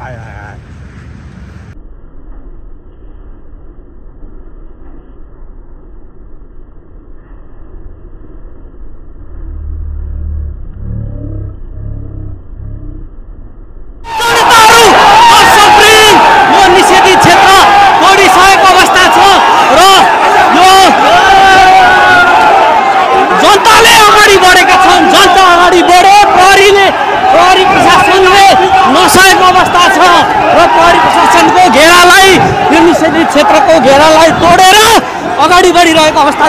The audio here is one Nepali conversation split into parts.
系，系，系。घेरालाई तोडेर अगाडि बढिरहेको अवस्था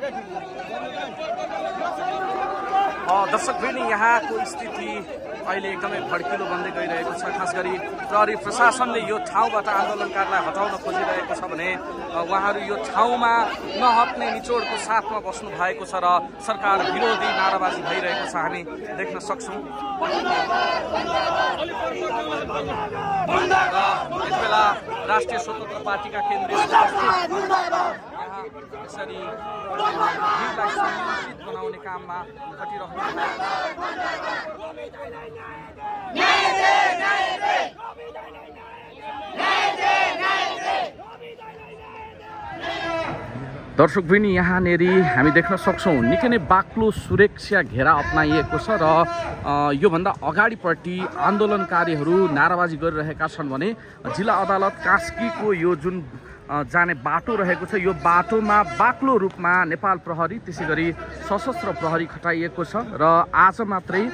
देखिन्छ दर्शक फेरि यहाँको स्थिति अहिले एकदमै भड्किलो बन्दै गइरहेको छ। खास गरी प्रहरी प्रशासनले यो ठाउँबाट आन्दोलनकारलाई हटाउन खोजिरहेको छ भने उहाँहरू यो ठाउँमा नहट्ने निचोडको साथमा बस्नु भएको छ र सरकार विरोधी नाराबाजी भइरहेको छ। हामी देख्न सक्छौँ। यति बेला राष्ट्रिय स्वतन्त्र पार्टीका केन्द्रीय यसरी सङ्गठित बनाउने काममा खटिरहनु दर्शक पनि यहाँनिर हामी देख्न सक्छौँ निकै नै बाक्लो सुरक्षा घेरा अप्नाइएको छ र योभन्दा अगाडिपट्टि आन्दोलनकारीहरू नाराबाजी गरिरहेका छन् भने जिल्ला अदालत कास्कीको यो जुन जाने बाटो रहेको छ यो बाटोमा बाक्लो रूपमा नेपाल प्रहरी त्यसै गरी सशस्त्र प्रहरी खटाइएको छ र आज मात्रै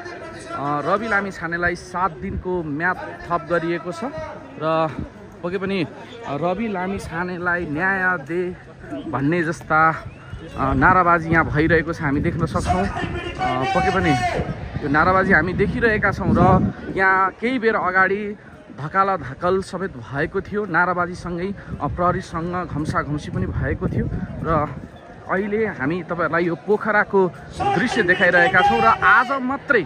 रवि लामी छानेलाई सात दिनको म्याद थप गरिएको छ र पक्कै पनि रवि लामी छानेलाई न्याय दे भन्ने जस्ता नाराबाजी यहाँ भइरहेको छ हामी देख्न सक्छौँ। पक्कै पनि यो नाराबाजी हामी देखिरहेका छौँ र यहाँ केही बेर अगाडि धकाला धकल समेत भएको थियो। नाराबाजीसँगै प्रहरीसँग घम्सा घम्सी पनि भएको थियो र अहिले हामी तपाईँहरूलाई यो पोखराको दृश्य देखाइरहेका छौँ र आज मात्रै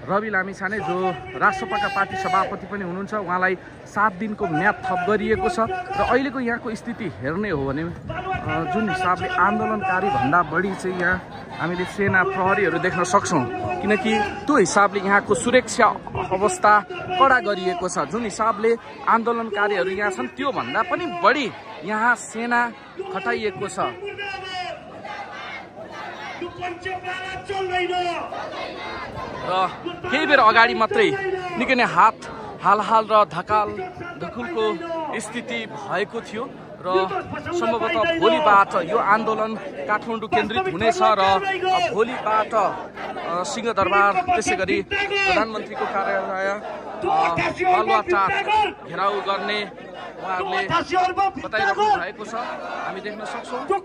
रवि लामिछाने जो राष्ट्रपाका पार्टी सभापति पनि हुनुहुन्छ उहाँलाई सात दिनको म्याद थप गरिएको छ र अहिलेको यहाँको स्थिति हेर्ने हो भने जुन हिसाबले आन्दोलनकारी भन्दा बढी चाहिँ यहाँ हामीले सेना प्रहरीहरू देख्न सक्छौँ। किनकि त्यो हिसाबले यहाँको सुरक्षा अवस्था कडा गरिएको छ। जुन हिसाबले आन्दोलनकारीहरू यहाँ छन् त्योभन्दा पनि बढी यहाँ सेना खटाइएको छ। र केही बेर अगाडि मात्रै निकै नै हात हालहाल र धकाल धकुलको स्थिति भएको थियो। र सम्भवतः भोलिबाट यो आन्दोलन काठमाडौँ केन्द्रित हुनेछ र भोलिबाट सिंहदरबार त्यसै गरी प्रधानमन्त्रीको कार्यालय बालुवाटार घेराउ गर्ने उहाँहरूले बताइराख्नु भएको छ हामी देख्न सक्छौँ त्यो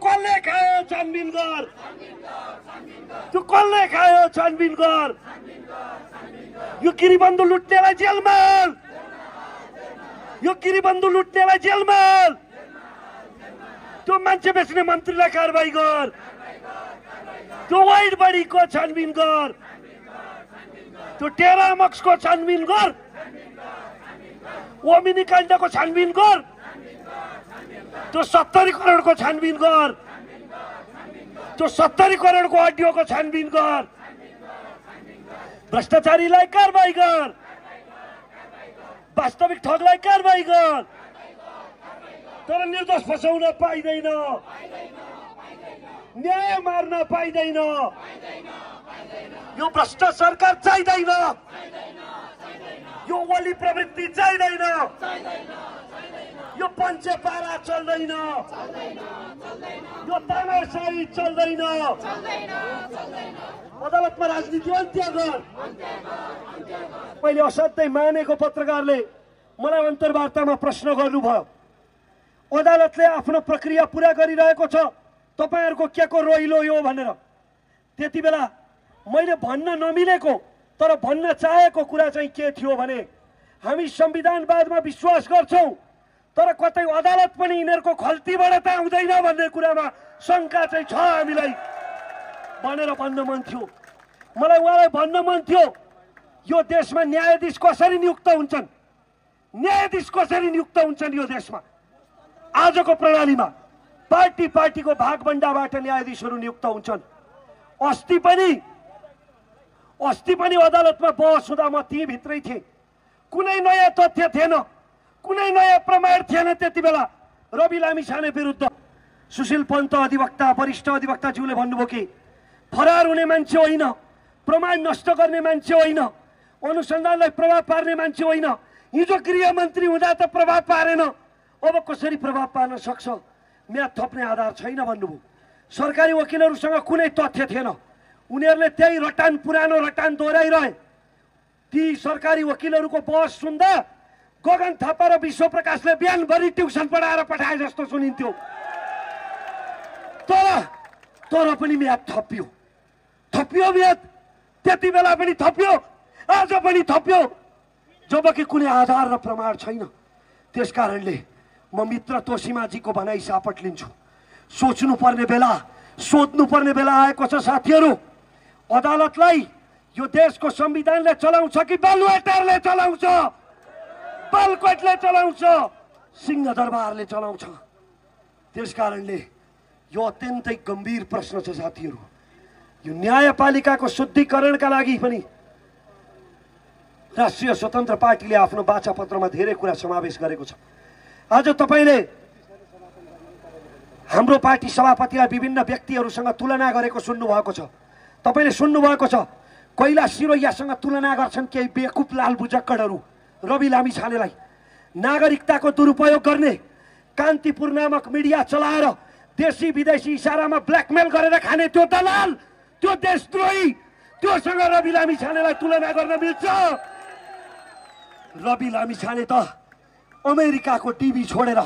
यो गिरीबन्धु लुट्नेलाई जेलमा। यो गिरीबन्धु लुट्नेलाई जेलमा। त्यो मान्छे बेच्ने मन्त्रीलाई कारवाही गर। त्यो वाइड बडीको छानबिन गर। त्यो टेरामक्सको छानबिन गर। ओमिनी काण्डको छानबिन गर। त्यो सत्तरी करोडको छानबिन गर। त्यो सत्तरी करोडको अडियोको छानबिन गर। भ्रष्टाचारीलाई कारवाही गर। वास्तविक ठगलाई कारवाही गर। तर निर्दोष फसाउन पाइँदैन। न्याय मार्न पाइँदैन। यो भ्रष्ट सरकार चाहिँदैन। यो ओली प्रवृत्ति चाहिँदैन। यो पञ्चे पारा चल्दैन। यो तानाशाही चल्दैन। अदालतमा राजनीति अन्त्य गर। मैले असाध्यै मानेको पत्रकारले मलाई अन्तर्वार्तामा प्रश्न गर्नुभयो। अदालतले आफ्नो प्रक्रिया पुरा गरिरहेको छ। तपाईँहरूको के को रोइलो यो भनेर। त्यति बेला मैले भन्न नमिलेको तर भन्न चाहेको कुरा चाहिँ के थियो भने हामी संविधानवादमा विश्वास गर्छौँ तर कतै अदालत पनि यिनीहरूको खल्तीबाट त आउँदैन भन्ने कुरामा शङ्का चाहिँ छ हामीलाई भनेर भन्न मन थियो। मलाई उहाँलाई भन्न मन थियो यो देशमा न्यायाधीश कसरी नियुक्त हुन्छन्? न्यायाधीश कसरी नियुक्त हुन्छन् यो देशमा? आजको प्रणालीमा पार्टी पार्टीको भागभण्डाबाट न्यायाधीशहरू नियुक्त हुन्छन्। अस्ति पनि अस्ति पनि अदालतमा बहस हुँदा म ती भित्रै थिएँ। कुनै नयाँ तथ्य थिएन कुनै नयाँ प्रमाण थिएन त्यति बेला। रवि लामिछाने विरुद्ध। सुशील पन्त अधिवक्ता वरिष्ठ अधिवक्ताज्यूले भन्नुभयो कि फरार हुने मान्छे होइन प्रमाण नष्ट गर्ने मान्छे होइन अनुसन्धानलाई प्रभाव पार्ने मान्छे होइन। हिजो गृहमन्त्री हुँदा त प्रभाव पारेन। अब कसरी प्रभाव पार्न सक्छ? म्याद थप्ने आधार छैन भन्नुभयो। सरकारी वकिलहरूसँग कुनै तथ्य थिएन। उनीहरूले त्यही रटान पुरानो रटान दोहोऱ्याइरहे। ती सरकारी वकिलहरूको बहस सुन्दा गगन थापा र विश्व प्रकाशले बिहानभरि ट्युसन पढाएर पठाए जस्तो सुनिन्थ्यो। तर तर पनि म्याद थपियो। थपियो म्याद। त्यति बेला पनि थपियो। आज पनि थप्यो। जबकि कुनै आधार र प्रमाण छैन। त्यस कारणले म मित्र तोसिमाजीको भनाइ सापट लिन्छु। सोच्नु पर्ने बेला सोध्नु पर्ने बेला आएको छ साथीहरू। अदालतलाई यो देशको संविधानले चलाउँछ कि बालुवाटारले चलाउँछ? बालकोटले चलाउँछ? सिंहदरबारले चलाउँछ। त्यस कारणले यो अत्यन्तै गम्भीर प्रश्न छ साथीहरू। यो न्यायपालिकाको शुद्धिकरणका लागि पनि राष्ट्रिय स्वतन्त्र पार्टीले आफ्नो बाचापत्रमा धेरै कुरा समावेश गरेको छ। आज तपाईँले हाम्रो पार्टी सभापतिलाई विभिन्न व्यक्तिहरूसँग तुलना गरेको सुन्नुभएको छ। तपाईँले सुन्नुभएको छ कैलाश सिरोयासँग तुलना गर्छन् केही बेकुप लाल बुजक्कडहरू रवि लामी छानेलाई नागरिकताको दुरुपयोग गर्ने कान्तिपुर नामक मिडिया चलाएर देशी विदेशी इसारामा ब्ल्याकमेल गरेर खाने त्यो दलाल त्यो देशद्रोही त्योसँग रवि लामी छानेलाई तुलना गर्न मिल्छ। रवि लामी छाने त अमेरिकाको टिभी छोडेर।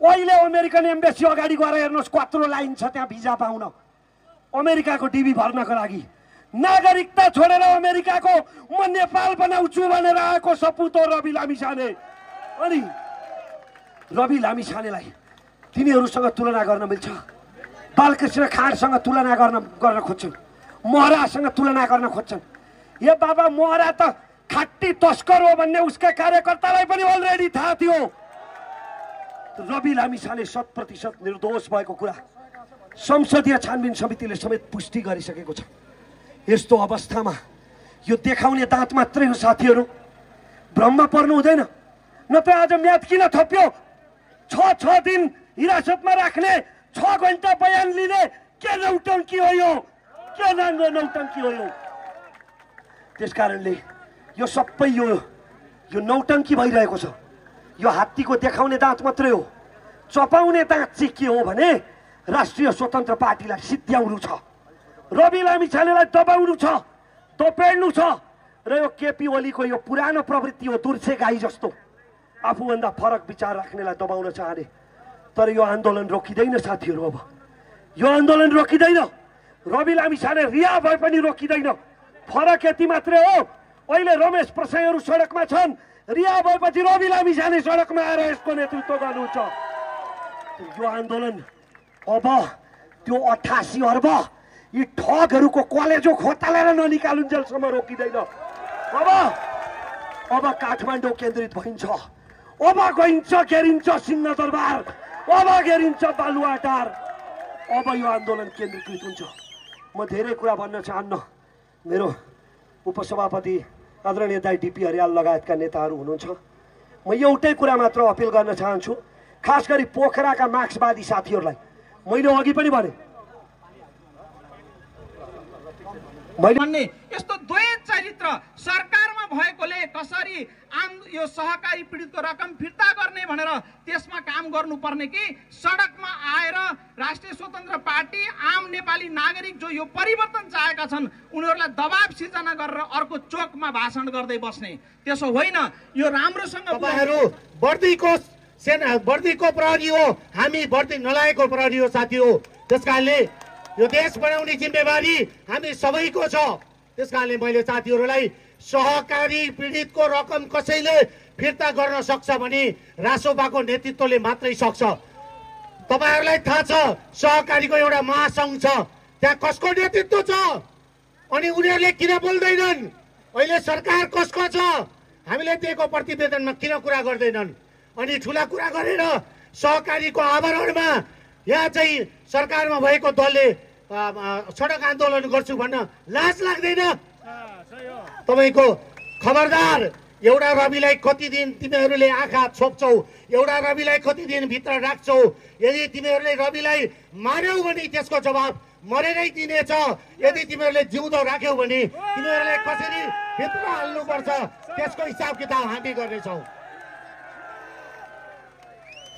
अहिले अमेरिकन एम्बेसी अगाडि गएर हेर्नुहोस् कत्रो लाइन छ त्यहाँ भिजा पाउन। अमेरिकाको टिभी भर्नको लागि। नागरिकता छोडेर अमेरिकाको म नेपाल बनाउँछु भनेर आएको सपुत रवि लामी छाने अनि रवि लामी छानेलाई तिनीहरूसँग तुलना गर्न मिल्छ। बालकृष्ण खाँडसँग तुलना गर्न गर्न खोज्छन्। महरासँग तुलना गर्न खोज्छन्। ए बाबा महरा त खाटी तस्कर हो भन्ने उसका कार्यकर्तालाई पनि अलरेडी थाहा थियो। रवि लामिछाने शत प्रतिशत निर्दोष भएको कुरा संसदीय छानबिन समितिले समेत पुष्टि गरिसकेको छ। यस्तो अवस्थामा यो देखाउने दाँत मात्रै हो साथीहरू। भ्रममा पर्नु हुँदैन। नत्र आज म्याद किन थप्यो? छ छ दिन हिरासतमा राख्ने छ घन्टा बयान लिने के नौटङ्की हो यो? के नाङ्गो नौटङ्की हो यो? त्यस कारणले यो सबै यो यो नौटङ्की भइरहेको छ। यो हात्तीको देखाउने दाँत मात्रै हो। चपाउने दाँत चाहिँ के हो भने राष्ट्रिय स्वतन्त्र पार्टीलाई सिद्ध्याउनु छ। रवि लामिछानेलाई दबाउनु छ दपेड्नु छ। र यो केपी ओलीको यो पुरानो प्रवृत्ति हो दुर्छे गाई जस्तो। आफूभन्दा फरक विचार राख्नेलाई दबाउन चाहने। तर यो आन्दोलन रोकिँदैन साथीहरू अब। यो आन्दोलन रोकिँदैन। रवि लामिछाने रिया भए पनि रोकिँदैन। फरक यति मात्रै हो। अहिले रमेश प्रसाईहरू सडकमा छन्। रिया भएपछि रवि लामिछाने सडकमा आएर यसको नेतृत्व गर्नुहुन्छ। यो आन्दोलन अब त्यो अठासी अर्ब यी ठगहरूको कलेजो खोतालेर ननिकालुन्जेलसम्म रोकिँदैन। अब अब काठमाडौँ केन्द्रित भइन्छ। अब गइन्छ घेरिन्छ सिंहदरबार अब घेरिन्छ बालुवाटार अब यो आन्दोलन केन्द्रीकृत हुन्छ। म धेरै कुरा भन्न चाहन्न। मेरो उपसभापति आदरणीय दाई डिपी हरियाल लगायतका नेताहरू हुनुहुन्छ। म एउटै कुरा मात्र अपिल गर्न चाहन्छु खास गरी पोखराका मार्क्सवादी साथीहरूलाई। मैले अघि पनि भने मैले यस्तो द्वैत चरित्र सरकारमा भएकोले कसरी आम यो सहकारी पीडितको रकम फिर्ता गर्ने भनेर त्यसमा काम गर्नुपर्ने कि सडकमा आएर राष्ट्रिय स्वतन्त्र पार्टी आम नेपाली नागरिक जो यो परिवर्तन चाहेका छन् उनीहरूलाई दबाब सिर्जना गरेर अर्को चोकमा भाषण गर्दै बस्ने। त्यसो होइन यो राम्रोसँग वर्दीको सेना वर्दीको प्रहरी हो हामी वर्दी नलागेको प्रहरी हो साथी हो। त्यस कारणले यो देश बनाउने जिम्मेवारी हामी सबैको छ। त्यस कारणले मैले साथीहरूलाई सहकारी पीडितको रकम कसैले फिर्ता गर्न सक्छ भने रासोपाको नेतृत्वले मात्रै सक्छ। तपाईँहरूलाई थाहा छ सहकारीको एउटा महासङ्घ छ। त्यहाँ कसको नेतृत्व छ? अनि उनीहरूले किन बोल्दैनन्? अहिले सरकार कसको छ? हामीले दिएको प्रतिवेदनमा किन कुरा गर्दैनन्? अनि ठुला कुरा गरेर सहकारीको आवरणमा यहाँ चाहिँ सरकारमा भएको दलले सडक आन्दोलन गर्छु भन्न लाज लाग्दैन। तपाईँको खबरदार एउटा रविलाई कति दिन तिमीहरूले आँखा छोप्छौ एउटा रविलाई कति दिन भित्र राख्छौ यदि तिमीहरूले रविलाई मार्यौ भने त्यसको जवाब मरेरै दिनेछ यदि तिमीहरूले जिउँदो राख्यौ भने तिमीहरूलाई कसरी भित्र हाल्नुपर्छ त्यसको हिसाब किताब हामी गर्नेछौँ।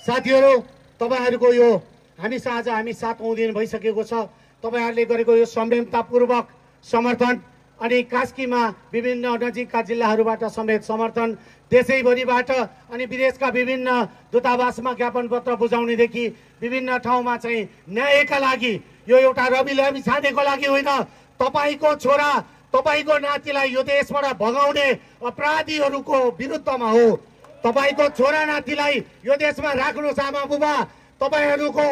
साथीहरू तपाईँहरूको यो हामी साँझ हामी सातौँ दिन भइसकेको छ। तपाईँहरूले गरेको यो संयमतापूर्वक समर्थन अनि कास्कीमा विभिन्न नजिकका जिल्लाहरूबाट समेत समर्थन देशैभरिबाट अनि विदेशका विभिन्न दूतावासमा ज्ञापन पत्र बुझाउनेदेखि विभिन्न ठाउँमा चाहिँ न्यायका लागि यो एउटा रवि लामी छानेको लागि होइन। तपाईँको छोरा तपाईँको नातिलाई यो देशबाट भगाउने अपराधीहरूको विरुद्धमा हो। तपाईँको छोरा नातिलाई यो देशमा राख्नुहोस् आमा बुबा तपाईँहरूको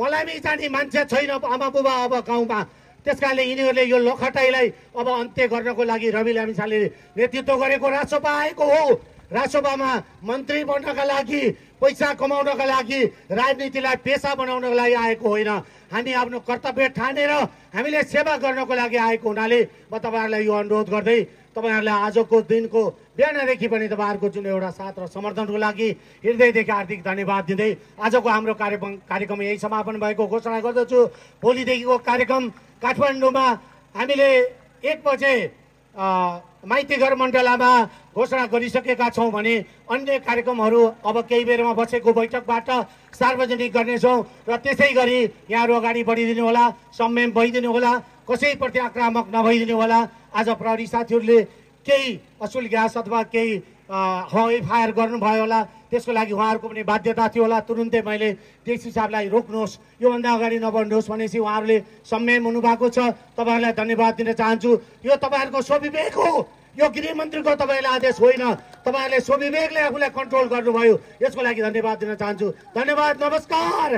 मलामी जाने मान्छे छैन आमा बुबा अब गाउँमा। त्यस कारणले यिनीहरूले यो लखटाइलाई अब अन्त्य गर्नको लागि रवि लामिछाले नेतृत्व गरेको राजसभा आएको हो। राजसभामा मन्त्री बन्नका लागि पैसा कमाउनका लागि राजनीतिलाई पेसा बनाउनको लागि आएको होइन। हामी आफ्नो कर्तव्य ठानेर हामीले सेवा गर्नको लागि आएको हुनाले म तपाईँहरूलाई यो अनुरोध गर्दै तपाईँहरूलाई आजको दिनको बिहानदेखि पनि तपाईँहरूको जुन एउटा साथ र समर्थनको लागि हृदयदेखि हार्दिक धन्यवाद दिँदै आजको हाम्रो कार्यक्रम कार्यक्रम यही समापन भएको घोषणा गर्दछु। भोलिदेखिको कार्यक्रम काठमाडौँमा हामीले एक बजे माइतीघर मण्डलामा घोषणा गरिसकेका छौँ भने अन्य कार्यक्रमहरू अब केही बेरमा बसेको बैठकबाट सार्वजनिक गर्नेछौँ र त्यसै गरी यहाँहरू अगाडि बढिदिनु होला संयम भइदिनु होला कसैप्रति आक्रामक नभइदिनु होला। आज प्रहरी साथीहरूले केही असुल ग्यास अथवा केही एफआइआर गर्नुभयो होला त्यसको लागि उहाँहरूको पनि बाध्यता थियो होला। तुरुन्तै मैले डिसी साहबलाई रोक्नुहोस् योभन्दा अगाडि नबढ्नुहोस् भनेपछि उहाँहरूले संयम हुनुभएको छ। तपाईँहरूलाई धन्यवाद दिन चाहन्छु। यो तपाईँहरूको स्वविवेक हो। यो गृहमन्त्रीको तपाईँलाई आदेश होइन। तपाईँहरूले स्वविवेकले आफूलाई कन्ट्रोल गर्नुभयो। यसको लागि धन्यवाद दिन चाहन्छु। धन्यवाद नमस्कार।